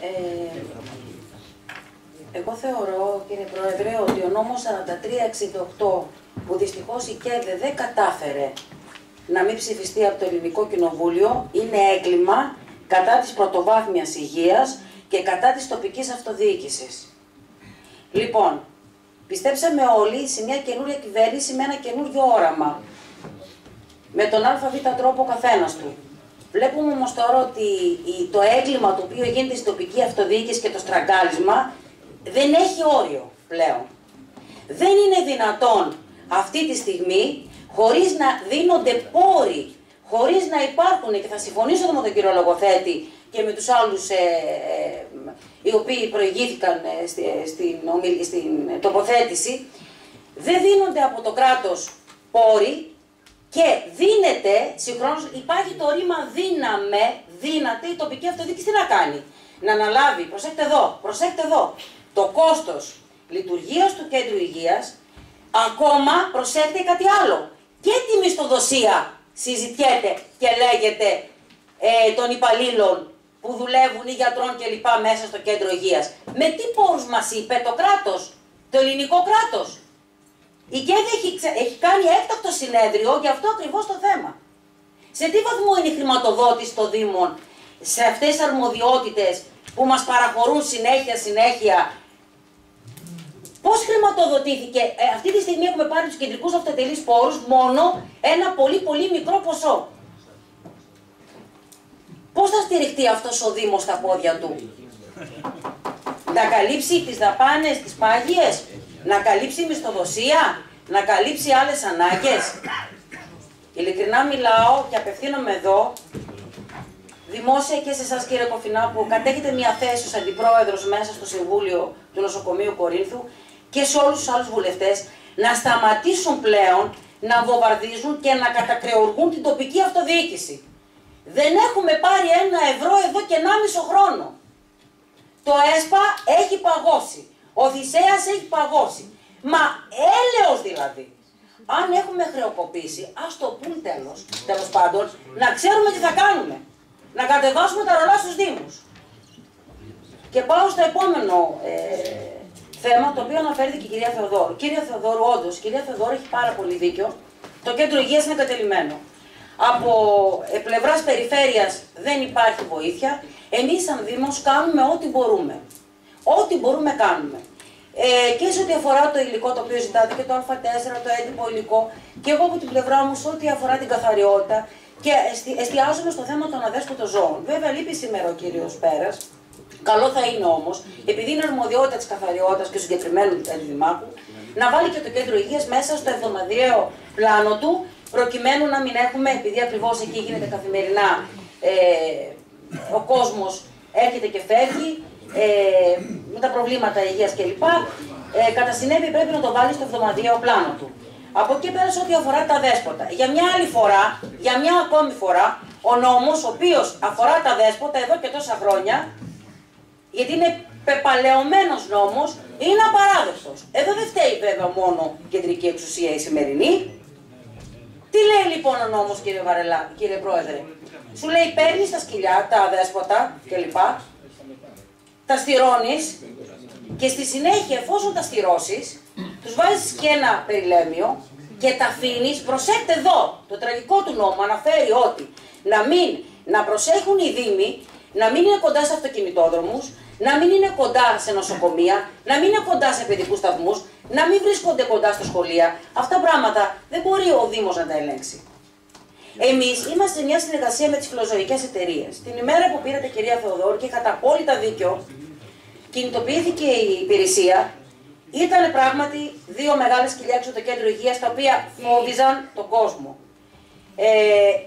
Ε, εγώ θεωρώ, κύριε Πρόεδρε, ότι ο νόμος 4368, που δυστυχώς η ΚΕΔΕ δεν κατάφερε να μην ψηφιστεί από το Ελληνικό Κοινοβούλιο, είναι έγκλημα κατά της πρωτοβάθμιας υγείας και κατά της τοπικής αυτοδιοίκησης. Λοιπόν, πιστέψαμε όλοι σε μια καινούρια κυβέρνηση με ένα καινούριο όραμα. Με τον ΑΒ τρόπο ο καθένας του. Βλέπουμε όμως τώρα ότι το έγκλημα το οποίο γίνεται στην τοπική αυτοδιοίκηση και το στραγγάλισμα δεν έχει όριο πλέον. Δεν είναι δυνατόν αυτή τη στιγμή, χωρίς να δίνονται πόροι, χωρίς να υπάρχουν, και θα συμφωνήσω εδώ με τον κύριο Λογοθέτη και με τους άλλους ε, ε οι οποίοι προηγήθηκαν ε, στην, στην τοποθέτηση, δεν δίνονται από το κράτος πόροι και δίνεται, συγχρόνως υπάρχει το ρήμα δύναμε, δύναται η τοπική αυτοδιοίκηση τι να κάνει. Να αναλάβει, προσέξτε εδώ, προσέξτε εδώ, το κόστος λειτουργίας του κέντρου υγείας, ακόμα προσέχτε κάτι άλλο. Και τη μισθοδοσία συζητιέται και λέγεται ε, των υπαλλήλων που δουλεύουν ή γιατρών κλπ. μέσα στο κέντρο υγείας. Με τι πόρους μας είπε το κράτος, το ελληνικό κράτος; Η ΚΕΔ έχει, έχει κάνει έκτακτο συνέδριο για αυτό ακριβώς το θέμα. Σε τι βαθμό είναι η χρηματοδότηση των Δήμων σε αυτές τις αρμοδιότητες που μας παραχωρούν συνέχεια συνέχεια; Πώς χρηματοδοτήθηκε, ε, αυτή τη στιγμή έχουμε πάρει τους κεντρικούς αυτοτελείς πόρους μόνο ένα πολύ πολύ μικρό ποσό. Πώς θα στηριχτεί αυτός ο Δήμος στα πόδια του, Να καλύψει τις δαπάνες, τις πάγιες, να καλύψει μισθοδοσία, να καλύψει άλλες ανάγκες. Ειλικρινά μιλάω και απευθύνομαι εδώ δημόσια και σε εσάς κύριε Κοφινά που κατέχετε μια θέση ως αντιπρόεδρος μέσα στο Συμβούλιο του Νοσοκομείου Κορίνθου και σε όλους τους άλλους βουλευτές να σταματήσουν πλέον να βομβαρδίζουν και να κατακρεουργούν την τοπική αυτοδιοίκηση. Δεν έχουμε πάρει ένα ευρώ εδώ και μισό χρόνο. Το ΕΣΠΑ έχει παγώσει. Ο Θησέας έχει παγώσει. Μα έλεος δηλαδή. Αν έχουμε χρεοκοπήσει, ας το πούν τέλος, τέλος πάντων, να ξέρουμε τι θα κάνουμε. Να κατεβάσουμε τα ρολά στους Δήμους. Και πάω στο επόμενο ε, θέμα το οποίο αναφέρθηκε η κυρία Θεοδόρου. Κύριε Θεοδόρου, όντως, η κυρία Θεοδόρου έχει πάρα πολύ δίκιο. Το κέντρο υγείας είναι κατελημένο. Από ε, πλευράς περιφέρειας δεν υπάρχει βοήθεια. Εμείς, σαν Δήμος, κάνουμε ό,τι μπορούμε. Ό,τι μπορούμε κάνουμε. Ε, και σε ό,τι αφορά το υλικό το οποίο ζητάτε και το Α4, το έντυπο υλικό, και εγώ από την πλευρά μου σε ό,τι αφορά την καθαριότητα και εστιάζουμε στο θέμα των αδέσποτων ζώων. Βέβαια, λείπει σήμερα ο κύριος Πέρας, Καλό θα είναι όμως, επειδή είναι αρμοδιότητα της καθαριότητας και του συγκεκριμένου δημάρχου, να βάλει και το κέντρο υγείας μέσα στο εβδομαδιαίο πλάνο του, προκειμένου να μην έχουμε, επειδή ακριβώς εκεί γίνεται καθημερινά ε, ο κόσμος έρχεται και φεύγει, ε, με τα προβλήματα υγείας κλπ. Ε, κατά συνέπεια πρέπει να το βάλει στο εβδομαδιαίο πλάνο του. Από εκεί πέρα σε ό,τι αφορά τα δέσποτα. Για μια άλλη φορά, για μια ακόμη φορά, ο νόμος, ο οποίος αφορά τα δέσποτα εδώ και τόσα χρόνια, γιατί είναι πεπαλαιωμένος νόμος, είναι απαράδεκτος. Εδώ δεν φταίει βέβαια μόνο η κεντρική εξουσία η σημερινή. Τι λέει λοιπόν ο νόμος κύριε, Βαρελά, κύριε Πρόεδρε; Σου λέει παίρνεις τα σκυλιά, τα αδέσποτα κλπ. Τα στηρώνεις και στη συνέχεια εφόσον τα στηρώσεις, τους βάζεις και ένα περιλέμιο και τα αφήνεις. Προσέξτε εδώ, το τραγικό του νόμου αναφέρει ότι να μην να προσέχουν οι Δήμοι, να μην είναι κοντά σε αυτοκινητόδρομους, να μην είναι κοντά σε νοσοκομεία, να μην είναι κοντά σε παιδικούς σταθμούς, να μην βρίσκονται κοντά στα σχολεία. Αυτά πράγματα δεν μπορεί ο Δήμος να τα ελέγξει. Εμείς είμαστε σε μια συνεργασία με τις φιλοζωικές εταιρείες. Την ημέρα που πήρατε, κυρία Θεοδόρου, και κατά απόλυτα δίκιο, κινητοποιήθηκε η υπηρεσία. Ήταν πράγματι δύο μεγάλες κοιλιά έξω το κέντρο υγείας, τα οποία φόβιζαν τον κόσμο. Ε,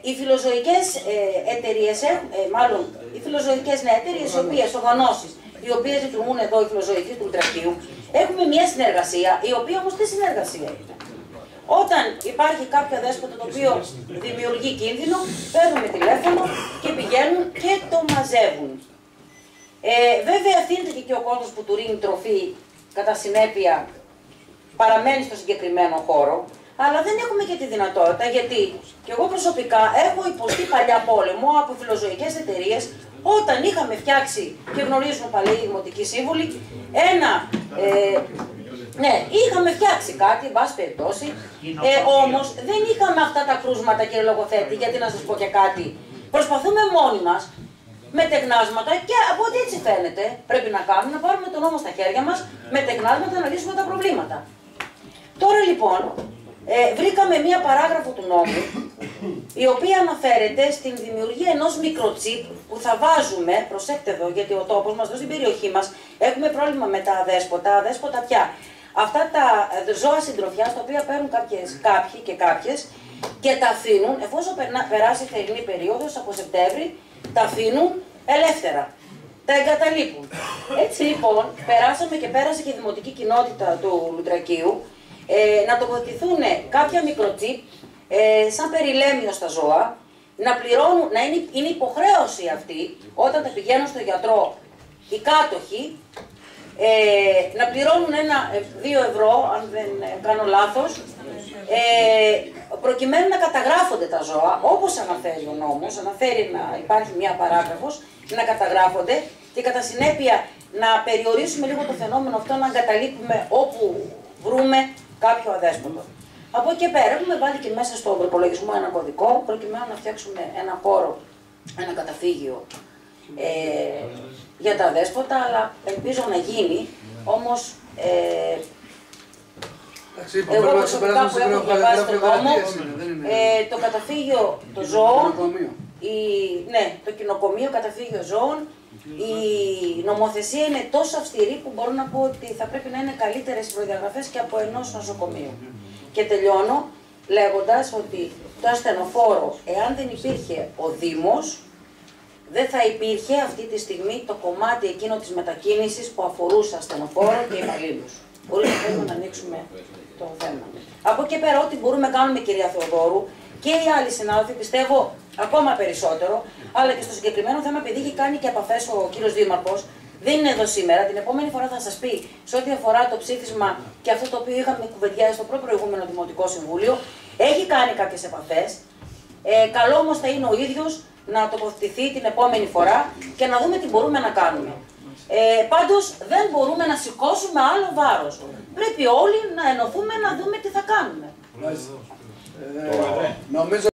οι φιλοζωικές ε, εταιρείες, ε, μάλλον οι φιλοζωικές ναι, εταιρείες, οι οποίες οργανώσει οι οποίες λειτουργούν εδώ, οι φιλοζωικοί του Τρακίου, έχουμε μια συνεργασία, η οποία όμως τι συνεργασία είναι; Όταν υπάρχει κάποιο δέσποτο το οποίο δημιουργεί κίνδυνο, παίρνουμε τηλέφωνο και πηγαίνουν και το μαζεύουν. Ε, βέβαια, ευθύνεται και ο κόσμος που του ρίνει τροφή κατά συνέπεια παραμένει στο συγκεκριμένο χώρο, Αλλά δεν έχουμε και τη δυνατότητα γιατί και εγώ προσωπικά έχω υποστεί παλιά πόλεμο από φιλοζωικές εταιρείες όταν είχαμε φτιάξει και γνωρίζουν παλαιοί δημοτικοί σύμβουλοι ένα. Ε, ναι, είχαμε φτιάξει κάτι, εν πάση περιπτώσει. Ε, Όμως δεν είχαμε αυτά τα κρούσματα, κύριε Λογοθέτη, γιατί να σας πω και κάτι. Προσπαθούμε μόνοι μας με τεχνάσματα και από ό,τι έτσι φαίνεται πρέπει να κάνουμε, να πάρουμε τον νόμο στα χέρια μας με τεχνάσματα να λύσουμε τα προβλήματα. Τώρα λοιπόν, ε, βρήκαμε μία παράγραφο του νόμου, η οποία αναφέρεται στην δημιουργία ενός μικροτσίπ που θα βάζουμε, προσέξτε εδώ, γιατί ο τόπος μας, εδώ στην περιοχή μας, έχουμε πρόβλημα με τα αδέσποτα, αδέσποτα πια. Αυτά τα ζώα συντροφιά, τα οποία παίρνουν κάποιες, κάποιοι και κάποιες και τα αφήνουν, εφόσον περάσει η θερινή περίοδος από Σεπτέμβρη, τα αφήνουν ελεύθερα. Τα εγκαταλείπουν. Έτσι λοιπόν, περάσαμε και πέρασε και η δημοτική κοινότητα του Λουτρακίου, ε, να τοποθετηθούν κάποια μικροτσίπ ε, σαν περιλέμιο στα ζώα, να πληρώνουν, να είναι, είναι υποχρέωση αυτή όταν τα πηγαίνουν στο γιατρό οι κάτοχοι, ε, να πληρώνουν ένα 2 ε, ευρώ, αν δεν ε, κάνω λάθος, ε, προκειμένου να καταγράφονται τα ζώα, όπως αναφέρει ο νόμος, αναφέρει να υπάρχει μια παράγραφος, να καταγράφονται και κατά συνέπεια να περιορίσουμε λίγο το φαινόμενο αυτό, να εγκαταλείπουμε όπου βρούμε κάποιο αδέσποτο. Από εκεί και πέρα έχουμε βάλει και μέσα στον προπολογισμό ένα κωδικό προκειμένου να φτιάξουμε ένα χώρο, ένα καταφύγιο ε, για τα αδέσποτα, αλλά ελπίζω να γίνει, όμως ε, εγώ προσωπικά που έχω διαβάσει τον νόμο, ε, το καταφύγιο των ζώων, η, ναι, το κοινοκομείο καταφύγιο ζώων, η νομοθεσία είναι τόσο αυστηρή που μπορώ να πω ότι θα πρέπει να είναι καλύτερες οι προδιαγραφές και από ενός νοσοκομείου. Και τελειώνω λέγοντας ότι το ασθενοφόρο, εάν δεν υπήρχε ο Δήμος, δεν θα υπήρχε αυτή τη στιγμή το κομμάτι εκείνο της μετακίνησης που αφορούσε ασθενοφόρο και υπαλλήλους. Μπορεί να να ανοίξουμε το θέμα. Από εκεί πέρα, ό,τι μπορούμε να κάνουμε, κυρία Θεοδόρου, και οι άλλοι συνάδελφοι, πιστεύω ακόμα περισσότερο, αλλά και στο συγκεκριμένο θέμα, επειδή έχει κάνει και επαφές ο κύριος Δήμαρχος, δεν είναι εδώ σήμερα. Την επόμενη φορά θα σας πει σε ό,τι αφορά το ψήφισμα και αυτό το οποίο είχαμε κουβεντιάσει στο πρώτο προηγούμενο Δημοτικό Συμβούλιο. Έχει κάνει κάποιες επαφές. Ε, καλό όμως θα είναι ο ίδιος να τοποθετηθεί την επόμενη φορά και να δούμε τι μπορούμε να κάνουμε. Ε, Πάντως δεν μπορούμε να σηκώσουμε άλλο βάρος. Πρέπει όλοι να ενωθούμε να δούμε τι θα κάνουμε. Ε, νομίζω